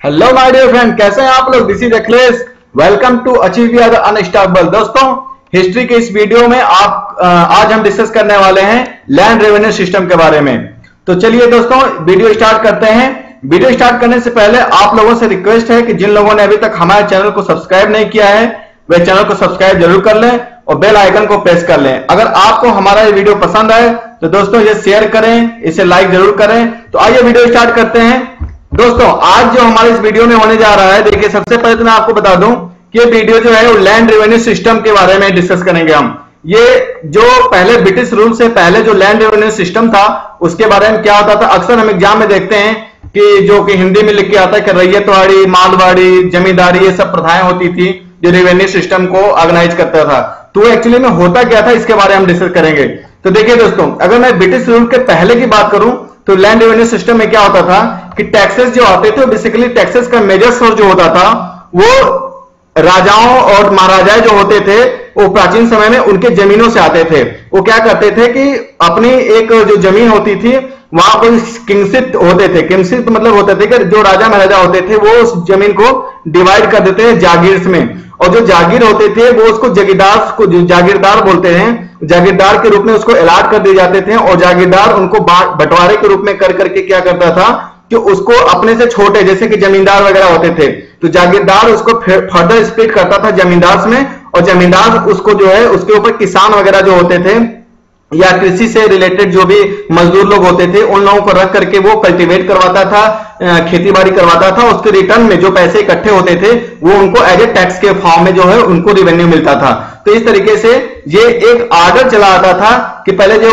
Hello my dear friend कैसे हैं आप लोग? This is Akhilesh welcome to achieve the unstoppable दोस्तों हिस्ट्री के इस वीडियो में आप आज हम डिस्कस करने वाले हैं लैंड रेवेन्यू सिस्टम के बारे में। तो चलिए दोस्तों वीडियो स्टार्ट करते हैं। वीडियो स्टार्ट करने से पहले आप लोगों से रिक्वेस्ट है कि जिन लोगों ने अभी तक हमारे चैनल को सब्सक्राइब नहीं किया है, वे चैनल को सब्सक्राइब ज़रूर कर लें और बेल आइकन को प्रेस कर लें। अगर आपको हमारा ये वीडियो पसंद आए तो दोस्तों, ये शेयर करें, इसे लाइक ज़रूर करें। तो आइए वीडियो स्टार्ट करते हैं। दोस्तों, आज जो हमारे इस वीडियो में होने जा रहा है, देखिए, सबसे पहले तो मैं आपको बता दूँ कि ये वीडियो जो है, वो लैंड रेवेन्यू सिस्टम के बारे में डिस्कस करेंगे हम। ये जो पहले ब्रिटिश रूल से पहले जो लैंड रेवेन्यू सिस्टम था, उसके बारे में क्या होता था? अक्सर हम एग्ज़ाम में देखते हैं कि जो कि हिंदी में लिख के आता है कि रैयतवाड़ी मालवाड़ी जमींदारी, ये सब प्रथाएँ होती थी जो रेवेन्यू सिस्टम को ऑर्गेनाइज करता था। तो एक्चुअली में होता क्या था, इसके बारे में हम डिस्कस करेंगे। तो देखिए दोस्तों, अगर मैं ब्रिटिश रूल के पहले की बात करूँ तो लैंड रेवेन्यू सिस्टम में क्या होता था कि टैक्सेस जो आते थे बेसिकली टैक्सेस का मेजर सोर्स जो होता था, वो राजाओं और महाराजाएँ जो होते थे, वो प्राचीन समय में उनके जमीनों से आते थे। वो क्या करते थे कि अपनी एक जो ज़मीन होती थी, वहाँ पर किंगशिप होते थे। किंगशिप मतलब होते थे कि जो राजा महाराजा होते थे, वो उस ज़मीन को डिवाइड कर देते हैं जागीर में। और जो जागीर होते थे, वो उसको जगीरदार को जागीरदार बोलते हैं, जागीरदार के रूप में उसको अलाट कर दिए जाते थे और जागीरदार उनको बंटवारे के रूप में कर करके क्या करता था कि उसको अपने से छोटे, जैसे कि जमींदार वगैरह होते थे तो जागीरदार उसको फर्दर स्प्लिट करता था जमींदार में और जमींदार उसको जो है, उसके ऊपर किसान वगैरह जो होते थे या कृषि से रिलेटेड जो भी मजदूर लोग होते थे, उन लोगों को रख करके वो कल्टीवेट करवाता था खेती बाड़ी करवाता था, उसके रिटर्न में जो पैसे इकट्ठे होते थे, वो उनको एज ए टैक्स के फॉर्म में जो है, उनको रिवेन्यू मिलता था। तो इस तरीके से ये एक आर्डर चला आता था कि पहले जो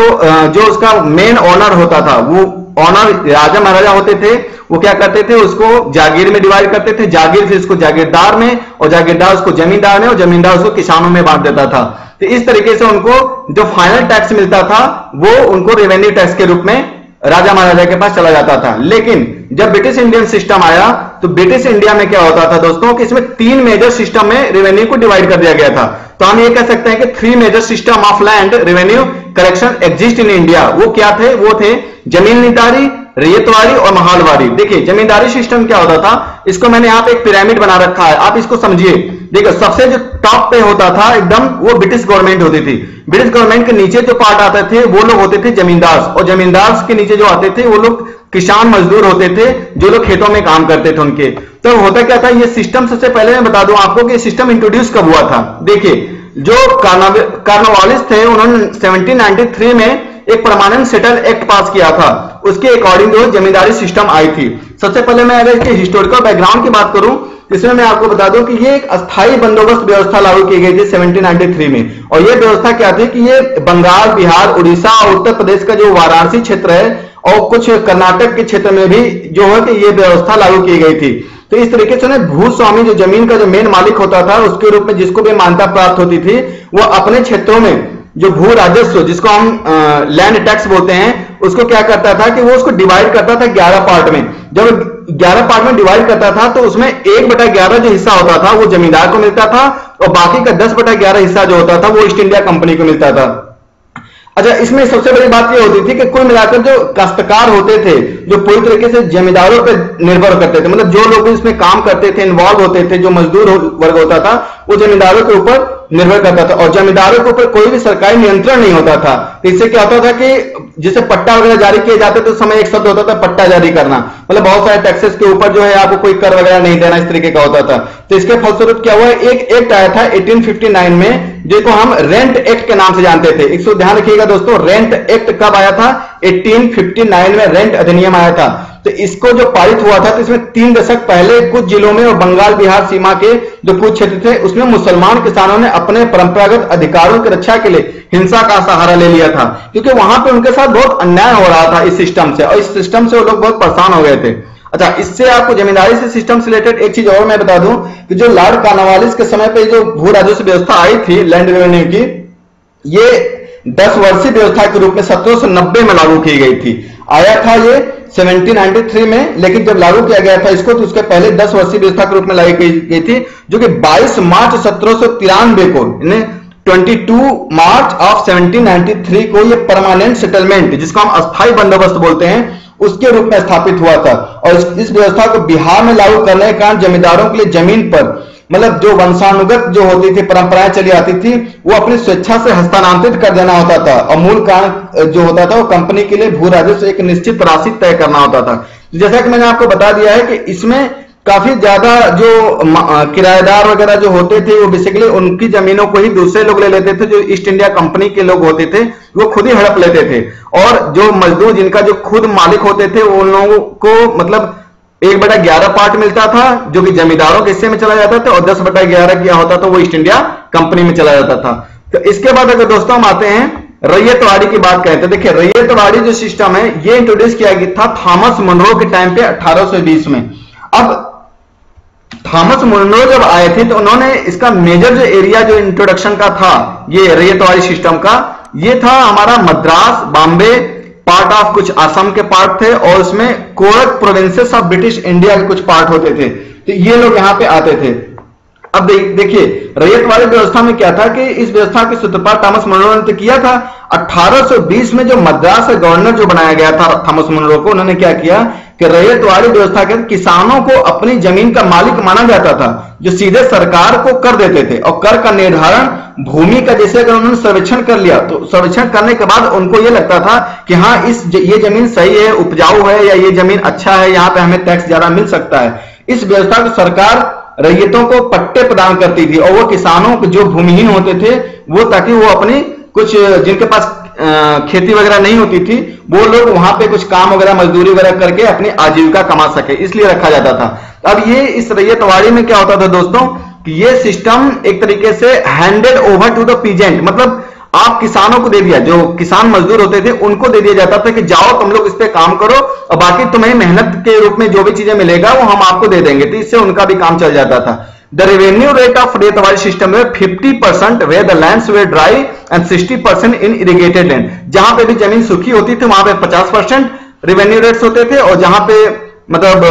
जो उसका मेन ऑनर होता था, वो ऑनर राजा महाराजा होते थे, वो क्या करते थे, उसको जागीर में डिवाइड करते थे, जागीर फिर उसको जागीरदार में और जागीरदार उसको जमींदार में और जमींदार उसको किसानों में बांट देता था। तो इस तरीके से उनको जो फाइनल टैक्स मिलता था, वो उनको रेवेन्यू टैक्स के रूप में राजा महाराजा के पास चला जाता था। लेकिन जब ब्रिटिश इंडियन सिस्टम आया तो ब्रिटिश इंडिया में क्या होता था दोस्तों कि इसमें तीन मेजर सिस्टम में रेवेन्यू को डिवाइड कर दिया गया था। तो हम ये कह सकते हैं कि three major system of land revenue correction exist in India वो क्या थे? वो थे ज़मीन नितारी, रेतवारी और महालवारी। देखिए, जमींदारी सिस्टम क्या होता था? इसको मैंने यहाँ पे एक पिरामिड बना रखा है। आप इसको समझिए। देखो, सबसे जो टॉप पे होता था एकदम वो ब्रिटिश गवर्नमेंट होती थी। ब्रिटिश गवर्नमेंट के नीचे जो पार्ट आते थे, वो लोग होते थे जमींदार। और जमींदार के नीचे जो आते थे, वो लोग किसान मजदूर होते थे, जो लोग खेतों में काम करते थे उनके। तो होता क्या था? ये सिस्टम सबसे पहले मैं बता दूँ आपको कि सिस्टम इंट्रोड्यूस कब हुआ था। देखिए, जो कार्नावालिस थे, उन्होंने 1793 में एक परमानेंट सेटल एक्ट पास किया था। उसके अकॉर्डिंग जो जमींदारी सिस्टम आई थी। सबसे पहले मैं अगर इसके हिस्टोरिकल बैकग्राउंड की बात करूँ, इसमें मैं आपको बता दूँ कि ये एक अस्थायी बंदोबस्त व्यवस्था लागू की गई थी 1793 में। और ये व्यवस्था क्या थी कि ये बंगाल, बिहार, उड़ीसा और उत्तर प्रदेश का जो वाराणसी क्षेत्र है और कुछ कर्नाटक के क्षेत्र में भी जो है कि ये व्यवस्था लागू की गई थी। तो इस तरीके से ना भूस्वामी जो ज़मीन का जो मेन मालिक होता था, उसके रूप में जिसको भी मान्यता प्राप्त होती थी, वो अपने क्षेत्रों में जो भू राजस्व, जिसको हम लैंड टैक्स बोलते हैं, उसको क्या करता था कि वो उसको डिवाइड करता था ग्यारह पार्ट में। जब ग्यारह पार्ट में डिवाइड करता था तो उसमें एक बटा ग्यारह जो हिस्सा होता था, वो जमींदार को मिलता था और बाकी का दस बटा ग्यारह हिस्सा जो होता था, वो ईस्ट इंडिया कंपनी को मिलता था। अच्छा इसमें सबसे बड़ी बात यह होती थी कि कुल मिलाकर जो काश्तकार होते थे, जो पूरी तरीके से जमींदारों पर निर्भर करते थे मतलब जो लोग इसमें काम करते थे इन्वॉल्व होते थे, जो मजदूर वर्ग होता था, वो जमींदारों के ऊपर निर्भर करता था। और जमींदारों के ऊपर कोई भी सरकारी नियंत्रण नहीं होता था। इससे क्या होता था कि जिसे पट्टा वगैरह जारी किए जाते थे, उस समय एक शब्द होता था, पट्टा जारी करना। मतलब बहुत सारे टैक्सेस के ऊपर जो है आपको कोई कर वगैरह नहीं देना, इस तरीके का होता था। तो इसके फलस्वरूप क्या हुआ, एक एक्ट आया था 1859 में, जिसको हम रेंट एक्ट के नाम से जानते थे। इसको ध्यान रखिएगा दोस्तों रेंट एक्ट कब आया था? 1859 में रेंट अधिनियम आया था। तो इसको जो पारित हुआ था तो इसमें तीन दशक पहले कुछ जिलों में और बंगाल, बिहार सीमा के जो कुछ क्षेत्र थे, उसमें मुसलमान किसानों ने अपने परंपरागत अधिकारों की रक्षा के लिए हिंसा का सहारा ले लिया था। क्योंकि वहाँ पे उनके साथ बहुत अन्याय हो रहा था इस सिस्टम से, और इस सिस्टम से वो लोग बहुत परेशान हो गए थे। अच्छा इससे आपको जमींदारी से सिस्टम से रिलेटेड एक चीज़ और मैं बता दूँ कि जो लॉर्ड कार्नावालिस के समय पे जो भू राजस्व व्यवस्था आई थी लैंड रेवेन्यू की, ये दस वर्षीय व्यवस्था के रूप में सत्रह में लागू की गई थी। आया था ये 1793 में लेकिन जब लागू किया गया था इसको तो उसके पहले 10 वर्षीय व्यवस्था के रूप में लाई गई थी जो कि 22 मार्च सत्रह को 22 मार्च ऑफ़ 1793 को ये परमानेंट सेटलमेंट जिसको हम अस्थायी बंदोबस्त बोलते हैं उसके रूप में स्थापित हुआ था। और इस, व्यवस्था को बिहार में लागू करने के कारण जमींदारों के लिए ज़मीन पर मतलब जो वंशानुगत जो होती थी, परंपराएँ चली आती थी, वो अपनी स्वेच्छा से हस्तांतरित कर देना होता था। और मूल कारण जो होता था, वो कंपनी के लिए भू राजस्व एक निश्चित राशि तय करना होता था। जैसा कि मैंने आपको बता दिया है कि इसमें काफ़ी ज़्यादा जो किराएदार वगैरह जो होते थे, वो बेसिकली उनकी जमीनों को ही दूसरे लोग ले लेते थे, जो ईस्ट इंडिया कंपनी के लोग होते थे, वो खुद ही हड़प लेते थे। और जो मजदूर, जिनका जो खुद मालिक होते थे, उन लोगों को मतलब एक बटा ग्यारह पार्ट मिलता था, जो कि जमींदारों के हिस्से में चला जाता था, और दस बटा ग्यारह क्या होता था, वो ईस्ट इंडिया कंपनी में चला जाता था। तो इसके बाद अगर दोस्तों हम आते हैं, रैयतवाड़ी की बात करें तो देखिए, रैयतवाड़ी जो सिस्टम है, ये इंट्रोड्यूस किया गया था थॉमस मुनरो के टाइम पे 1820 में। अब, थॉमस मुनरो जब आए थे तो उन्होंने इसका मेजर जो एरिया जो इंट्रोडक्शन का था, ये रैयतवाड़ी सिस्टम का, ये था हमारा मद्रास, बॉम्बे पार्ट ऑफ़ कुछ असम के पार्ट थे और उसमें कोरक प्रोविंसेस ऑफ़ ब्रिटिश इंडिया के कुछ पार्ट होते थे। तो ये लोग यहाँ पे आते थे। अब देखिए, रैयत वाली व्यवस्था में क्या था कि इस व्यवस्था की सूत्रपात थॉमस मनरो ने तो किया था। 1820 में जो मद्रास गवर्नर जो बनाया गया था, थॉमस मनरो को, उन्होंने क्या किया कि रैयत वाली व्यवस्था के किसानों को अपनी ज़मीन का मालिक माना जाता था, जो सीधे सरकार को कर देते थे। और कर का निर्धारण भूमि का, जैसे अगर उन्होंने सर्वेक्षण कर लिया तो सर्वेक्षण करने के बाद उनको यह लगता था कि हाँ इस ये ज़मीन सही है, उपजाऊ है, या ये ज़मीन अच्छा है, यहाँ पे हमें टैक्स ज़्यादा मिल सकता है। इस व्यवस्था को सरकार रैयतों को पट्टे प्रदान करती थी और वो किसानों जो भूमिहीन होते थे, वो ताकि वो अपनी कुछ, जिनके पास खेती वगैरह नहीं होती थी, वो लोग वहाँ पे कुछ काम वगैरह, मजदूरी वगैरह करके अपनी आजीविका कमा सके, इसलिए रखा जाता था। अब ये इस रैयतवाड़ी में क्या होता था दोस्तों, कि ये सिस्टम एक तरीके से handed over to the peasant मतलब आप किसानों को दे दिया, जो किसान मजदूर होते थे, उनको दे दिया जाता था कि जाओ तुम लोग इस पर काम करो, और बाकी तुम्हें मेहनत के रूप में जो भी चीज़ें मिलेगा, वो हम आपको दे देंगे। तो इससे उनका भी काम चल जाता था। द रेवेन्यू रेट ऑफ़ रेत वाले सिस्टम में 50 percent way the land way dry and 60 percent in irrigated land जहाँ पे भी ज़मीन सूखी होती थी, वहाँ पे 50 परसेंट रेवेन्यू रेट्स होते थे, और जहाँ पे मतलब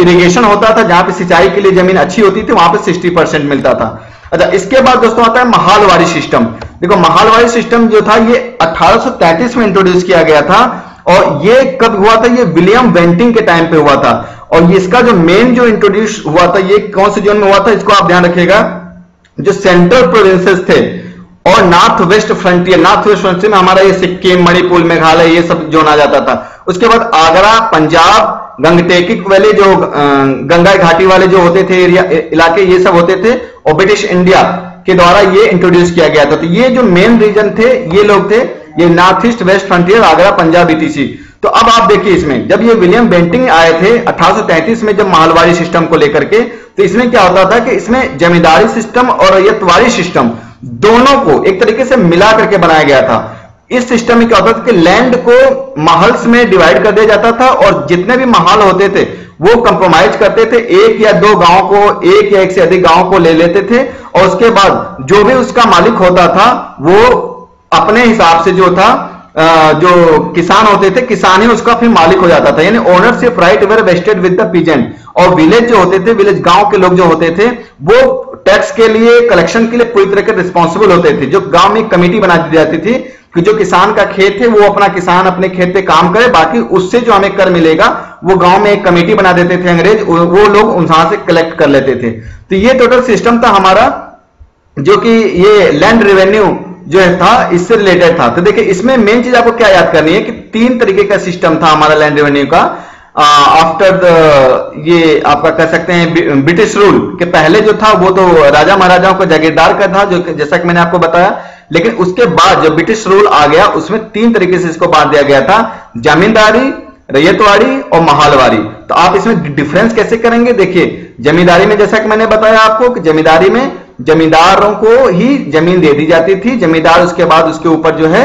इरिगेशन होता था, जहाँ पे सिंचाई के लिए ज़मीन अच्छी होती थी, वहाँ पे 60 परसेंट मिलता था। अच्छा इसके बाद दोस्तों आता है महालवाड़ी सिस्टम। देखो महालवाड़ी सिस्टम जो था, ये 1833 में इंट्रोड्यूस किया गया था, और ये कब हुआ था? ये विलियम वेंटिंग के टाइम पे हुआ था। और ये इसका जो मेन जो इंट्रोड्यूस हुआ था, ये कौन से जोन में हुआ था? इसको आप ध्यान रखिएगा। जो सेंट्रल प्रोविंसेस थे, और north west frontier north west frontier में हमारा ये सिक्किम, मणिपुर, मेघालय, ये सब जोन आ जाता था। उसके बाद आगरा, पंजाब गंगटेकिक वाले जो गंगा घाटी वाले जो होते थे, एरिया इलाके, ये सब होते थे। और ब्रिटिश इंडिया के द्वारा ये इंट्रोड्यूस किया गया था। तो ये जो मेन रीजन थे, ये लोग थे, ये north east west frontier Agra, Punjab BTC तो अब आप देखिए इसमें, जब ये विलियम बेंटिंग आए थे 1833 में, जब मालवाड़ी सिस्टम को लेकर के तो इसमें क्या होता था कि इसमें जमींदारी सिस्टम और रैयतवाड़ी सिस्टम दोनों को एक तरीके से मिला करके बनाया गया था। इस सिस्टम में क्या होता था कि लैंड को महल्स में डिवाइड कर दिया जाता था और जितने भी महल होते थे, वो कंप्रोमाइज करते थे। एक या दो गाँव को, एक या एक से अधिक गाँव को ले लेते थे और उसके बाद जो भी उसका मालिक होता था, वो अपने हिसाब से जो था जो किसान होते थे, किसान ही उसका फिर मालिक हो जाता था। यानी ownership right were vested with the peasant और विलेज जो होते थे विलेज गाँव के लोग जो होते थे, वो टैक्स के लिए कलेक्शन के लिए पूरी तरह के रिस्पॉन्सिबल होते थे। जो गाँव में कमेटी बना दी जाती थी कि जो किसान का खेत है, वो अपना किसान अपने खेत पे काम करे, बाकी उससे जो हमें कर मिलेगा, वो गाँव में एक कमेटी बना देते थे अंग्रेज़, वो लोग वहाँ से कलेक्ट कर लेते थे। तो ये टोटल सिस्टम था हमारा, जो कि ये लैंड रेवेन्यू जो है था, इससे रिलेटेड था। तो देखिए, इसमें मेन चीज़ आपको क्या याद करनी है कि तीन तरीके का सिस्टम था हमारा लैंड रेवेन्यू का। आफ्टर द ये आपका कह सकते हैं ब्रिटिश रूल के पहले जो था, वो तो राजा महाराजाओं का जागीरदार का था, जो जैसा कि मैंने आपको बताया लेकिन उसके बाद जब ब्रिटिश रूल आ गया उसमें तीन तरीके से इसको बांट दिया गया था। जमींदारी रैयतवाड़ी और महालवाड़ी। तो आप इसमें डिफरेंस कैसे करेंगे? देखिए जमींदारी में जैसा कि मैंने बताया आपको कि जमींदारी में जमींदारों को ही ज़मीन दे दी जाती थी। जमींदार उसके बाद उसके ऊपर जो है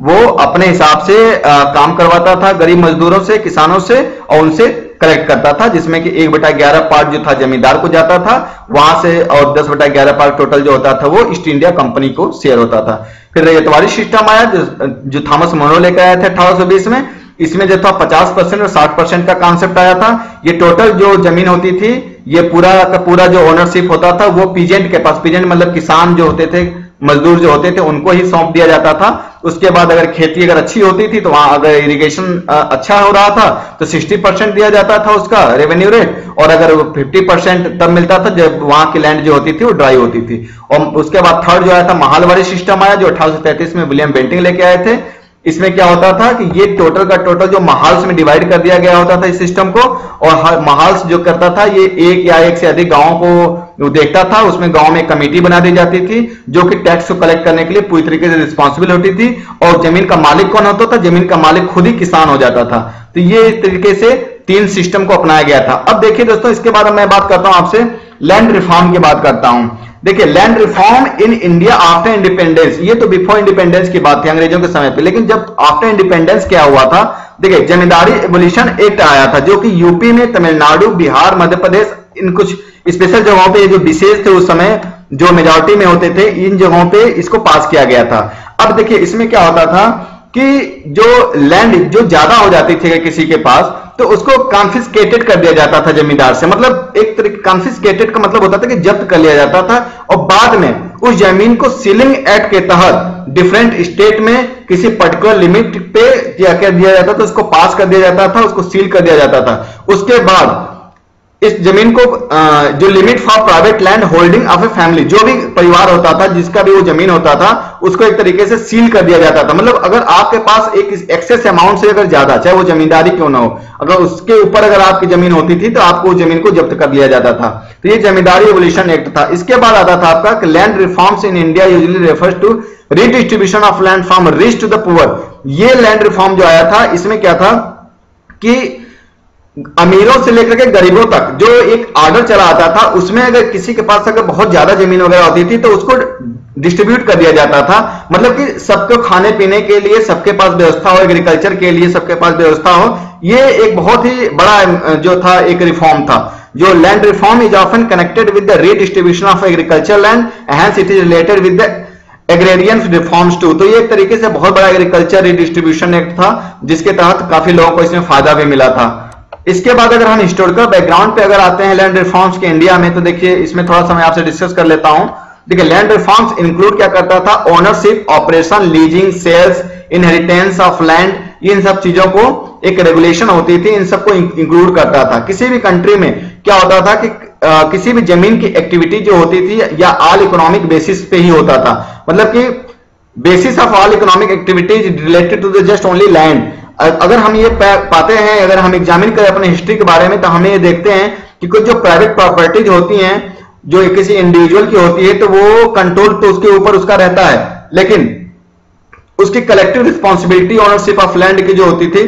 वो अपने हिसाब से आ, काम करवाता था गरीब मजदूरों से किसानों से और उनसे कलेक्ट करता था जिसमें कि एक बटा ग्यारह पार्ट जो था जमींदार को जाता था वहाँ से और दस बटा ग्यारह पार्ट टोटल जो होता था वो ईस्ट इंडिया कंपनी को शेयर होता था। फिर रैयतवाड़ी सिस्टम आया जो, थॉमस मोनो लेकर आया था अठारह सौ बीस में इसमें जो था पचास परसेंट और साठ परसेंट का कॉन्सेप्ट आया था। ये टोटल जो ज़मीन होती थी ये पूरा का पूरा जो ओनरशिप होता था वो पीजेंट के पास पीजेंट मतलब किसान जो होते थे मजदूर जो होते थे, उनको ही सौंप दिया जाता था। उसके बाद अगर खेती अगर अच्छी होती थी तो वहाँ अगर इरिगेशन अच्छा हो रहा था तो 60 परसेंट दिया जाता था उसका रेवेन्यू रेट और अगर 50 परसेंट तब मिलता था, जब वहाँ की लैंड जो होती थी, वो ड्राई होती थी। और उसके बाद थर्ड जो आया था महालवाड़ी सिस्टम आया, जो अठारह में विलियम बेंटिंग लेके आए थे। इसमें क्या होता था कि ये टोटल का टोटल जो महाल्स में डिवाइड कर दिया गया होता था इस सिस्टम को, और महाल्स जो करता था ये एक या एक से अधिक गाँवों को देखता था। उसमें गाँव में कमेटी बना दी जाती थी, जो कि टैक्स को कलेक्ट करने के लिए पूरी तरीके से रिस्पॉन्सिबल होती थी, और ज़मीन का मालिक कौन होता था? ज़मीन का मालिक खुद ही किसान हो जाता था। तो ये इस तरीके से तीन सिस्टम को अपनाया गया था। अब देखिए दोस्तों, इसके बाद मैं बात करता हूँ आपसे लैंड रिफॉर्म की बात करता हूँ। देखिए land reform in India after independence ये तो बिफोर इंडिपेंडेंस की बात थी अंग्रेज़ों के समय पे, लेकिन जब आफ्टर इंडिपेंडेंस क्या हुआ था? देखिए, जमींदारी एबोलिशन एक्ट आया था, जो कि यूपी में तमिलनाडु, बिहार, मध्य प्रदेश, इन कुछ स्पेशल जगहों पे जो विशेष थे उस समय, जो मेजोरिटी में होते थे, इन जगहों पे इसको पास किया गया था। अब देखिए, इसमें क्या होता था कि जो लैंड जो ज़्यादा हो जाती थी किसी के पास तो उसको कॉन्फिस्केटेड कर दिया जाता था जमींदार से। मतलब एक तरीके कॉन्फिस्केटेड का मतलब होता था कि जब्त कर लिया जाता था और बाद में उस ज़मीन को सीलिंग एक्ट के तहत डिफरेंट स्टेट में किसी पर्टिकुलर लिमिट पे क्या दिया जाता था, उसको पास कर दिया जाता था, उसको सील कर दिया जाता था। उसके बाद इस ज़मीन को जो limit for private land holding of a family जो भी परिवार होता था, जिसका भी वो ज़मीन होता था, उसको एक तरीके से सील कर दिया जाता था। मतलब अगर आपके पास एक एक्सेस अमाउंट से अगर ज़्यादा, चाहे वो जमींदारी क्यों ना हो, अगर उसके ऊपर अगर आपकी ज़मीन होती थी तो आपको ज़मीन को जब्त कर लिया जाता था। तो ये जमींदारी एवोल्यूशन एक्ट था। इसके बाद आता था आपका land reforms in India usually refers to redistribution of land from rich to the poor ये लैंड रिफॉर्म जो आया था, इसमें क्या था कि अमीरों से लेकर के गरीबों तक, जो एक आर्डर चला आता था, उसमें अगर किसी के पास अगर बहुत ज़्यादा ज़मीन वगैरह होती थी तो उसको डिस्ट्रीब्यूट कर दिया जाता था। मतलब कि सबको खाने पीने के लिए सबके पास व्यवस्था हो एग्रीकल्चर के लिए सबके पास व्यवस्था हो, ये एक बहुत ही बड़ा जो था, एक रिफॉर्म था। जो land reform is often connected with the redistribution of agriculture land hence it is related with the agrarian reforms too तो ये एक तरीके से बहुत बड़ा एग्रीकल्चर रीडिस्ट्रीब्यूशन एक्ट था, जिसके तहत काफ़ी लोगों को इसमें फ़ायदा भी मिला था। इसके बाद अगर हम हिस्टोरिकल बैकग्राउंड पे अगर आते हैं लैंड रिफॉर्म्स के इंडिया में तो देखिए इसमें थोड़ा सा मैं आपसे डिस्कस कर लेता हूँ। देखिए लैंड रिफॉर्म्स इंक्लूड क्या करता था? Ownership operation leasing sales inheritance of land इन सब चीज़ों को एक रेगुलेशन होती थी इन सबको इंक्लूड करता था। किसी भी कंट्री में क्या होता था कि आ, किसी भी ज़मीन की एक्टिविटी जो होती थी या ऑल इकोनॉमिक बेसिस पे ही होता था। मतलब कि basis of all economic activities related to the just only land अगर हम ये पाते हैं, अगर हम एग्जामिन करें अपने हिस्ट्री के बारे में तो हमें ये देखते हैं कि कुछ जो प्राइवेट प्रॉपर्टीज़ होती हैं, जो किसी इंडिविजुअल की होती है तो वो कंट्रोल तो उसके ऊपर उसका रहता है। लेकिन उसकी collective responsibility ownership of land की जो होती थी,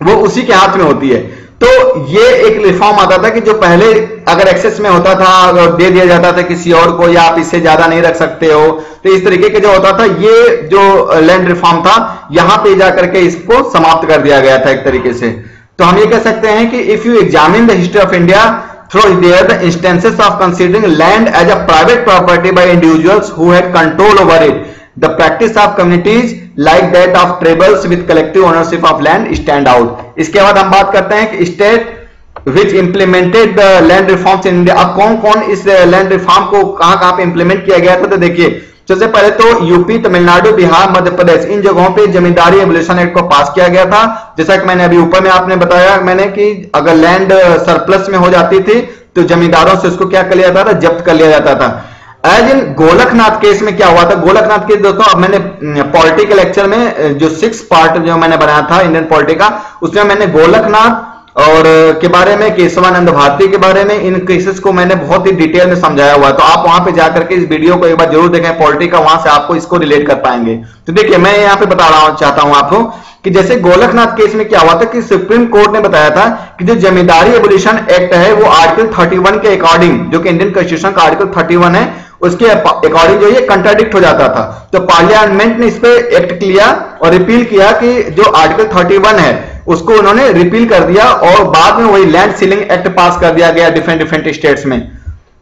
वो उसी के हाथ में होती है। तो ये एक रिफॉर्म आता था कि जो पहले अगर एक्सेस में होता था, अगर दे दिया जाता था किसी और को या आप इससे ज़्यादा नहीं रख सकते हो तो इस तरीके के जो होता था, ये जो लैंड रिफॉर्म था, यहाँ पे जाकर के इसको समाप्त कर दिया गया था एक तरीके से। तो हम ये कह सकते हैं कि if you examine the history of India through there the instances of considering land as a private property by individuals had control over it the practice of communities like that of tribals with collective ownership of land stand out इसके बाद हम बात करते हैं कि state which implemented the land reforms in India अब कौन कौन इस लैंड uh, रिफॉर्म को कहाँ कहाँ पे इंप्लीमेंट किया गया था? तो देखिए सबसे पहले तो यूपी तमिलनाडु बिहार मध्य प्रदेश इन जगहों पे जमींदारी एवोल्यूशन एक्ट को पास किया गया था। जैसा कि मैंने अभी ऊपर में आपने बताया मैंने कि अगर लैंड सरप्लस uh, में हो जाती थी तो जमींदारों से उसको क्या कर लिया जाता था? जब्त कर लिया जाता था। एज इन गोलकनाथ केस में क्या हुआ था? गोलकनाथ केस दोस्तों, अब मैंने पॉलिटी के लेक्चर में जो सिक्स पार्ट जो मैंने बनाया था इंडियन पॉलिटी का, उसमें मैंने गोलखनाथ और के बारे में, केशवानंद भारती के बारे में, इन केसेस को मैंने बहुत ही डिटेल में समझाया हुआ है। तो आप वहाँ पे जाकर के इस वीडियो को एक बार ज़रूर देखें पॉलिटी का, वहाँ से आपको इसको रिलेट कर पाएँगे। तो देखिए, मैं यहाँ पे बता रहा चाहता हूँ आपको कि जैसे गोलखनाथ केस में क्या हुआ था कि सुप्रीम कोर्ट ने बताया था कि जो जमींदारी एबोल्यूशन एक्ट है, वो आर्टिकल 31 के अकॉर्डिंग जो कि इंडियन कॉन्स्टिट्यूशन का आर्टिकल 31 है, उसके अकॉर्डिंग जो ये कंट्राडिक्ट हो जाता था। तो पार्लियामेंट ने इस पर एक्ट किया और रिपील किया कि जो आर्टिकल 31 है उसको उन्होंने रिपील कर दिया और बाद में वही लैंड सीलिंग एक्ट पास कर दिया गया डिफरेंट डिफरेंट स्टेट्स में।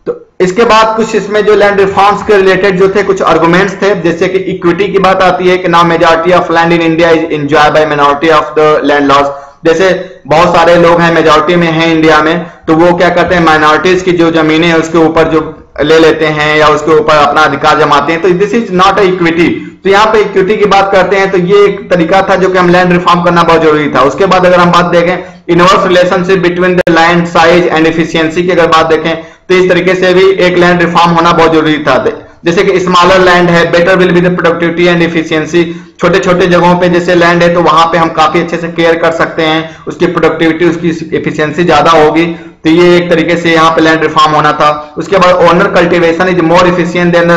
तो इसके बाद कुछ इसमें जो लैंड रिफॉर्म्स के रिलेटेड जो थे, कुछ आर्गुमेंट्स थे, जैसे कि इक्विटी की बात आती है कि ना majority of land in India is enjoy by minority of the landlords जैसे बहुत सारे लोग हैं मेजोरिटी में हैं इंडिया में तो वो क्या करते हैं माइनॉरिटीज की जो जमीनें हैं, उसके ऊपर जो ले लेते हैं या उसके ऊपर अपना अधिकार जमाते हैं। तो this is not a equity तो यहाँ पे इक्विटी की बात करते हैं तो ये एक तरीका था जो कि हम लैंड रिफॉर्म करना बहुत ज़रूरी था। उसके बाद अगर हम बात देखें inverse relationship between the land size and efficiency की अगर बात देखें तो इस तरीके से भी एक लैंड रिफॉर्म होना बहुत ज़रूरी था। जैसे कि स्मॉलर लैंड है better will be the productivity and efficiency छोटे छोटे जगहों पे जैसे लैंड है तो वहाँ पे हम काफ़ी अच्छे से केयर कर सकते हैं। उसकी प्रोडक्टिविटी उसकी इफिशियंसी ज़्यादा होगी। तो ये एक तरीके से यहाँ पे लैंड रिफॉर्म होना था। उसके बाद owner cultivation is more efficient than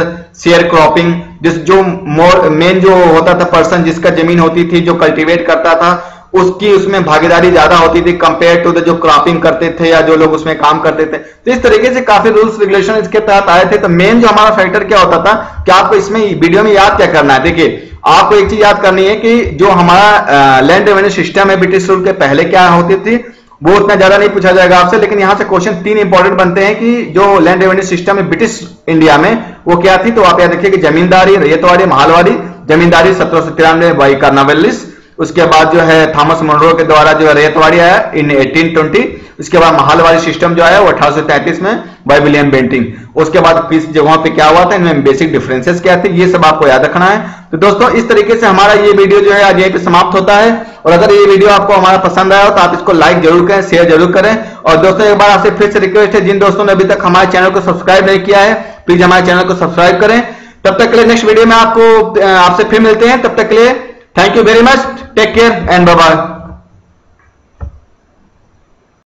share cropping जिस जो मोर मेन जो होता था पर्सन जिसका ज़मीन होती थी, जो कल्टीवेट करता था, उसकी उसमें भागीदारी ज़्यादा होती थी कंपेयर टू द जो क्रॉपिंग करते थे या जो लोग उसमें काम करते थे। तो इस तरीके से काफ़ी रूल्स रेगुलेशन इसके तहत आए थे। तो मेन जो हमारा फैक्टर क्या होता था, कि आपको इसमें वीडियो में याद क्या करना है? देखिए, आपको एक चीज़ याद करनी है कि जो हमारा लैंड रेवेन्यू सिस्टम है ब्रिटिश रूल के पहले क्या होती थी वो उतना ज़्यादा नहीं पूछा जाएगा आपसे, लेकिन यहाँ से क्वेश्चन तीन इंपॉर्टेंट बनते हैं कि जो लैंड रेवेन्यू सिस्टम है ब्रिटिश इंडिया में, वो क्या थी? तो आप याद रखिए कि जमींदारी रेतवाड़ी महालवाड़ी, जमींदारी सत्रह सौ तिरानवे बाई कार्नावेलिस उसके बाद जो है थॉमस मनरो के द्वारा जो रेतवाड़ी आया इन 1820 उसके बाद महालवाड़ी सिस्टम जो आया वो अठारह में बाय विलियम बेंटिंग उसके बाद किस जगहों पे क्या हुआ था, इनमें बेसिक डिफरेंसेस क्या थे, ये सब आपको याद रखना है। तो दोस्तों, इस तरीके से हमारा ये वीडियो जो है आज यहीं पे समाप्त होता है। और अगर ये वीडियो आपको हमारा पसंद आया हो तो आप इसको लाइक ज़रूर करें शेयर ज़रूर करें। और दोस्तों, एक बार आपसे फिर से रिक्वेस्ट है, जिन दोस्तों ने अभी तक हमारे चैनल को सब्सक्राइब नहीं किया है प्लीज़ हमारे चैनल को सब्सक्राइब करें। तब तक के लिए नेक्स्ट वीडियो में आपको आपसे फिर मिलते हैं। तब तक के लिए Thank you very much. Take care and bye bye.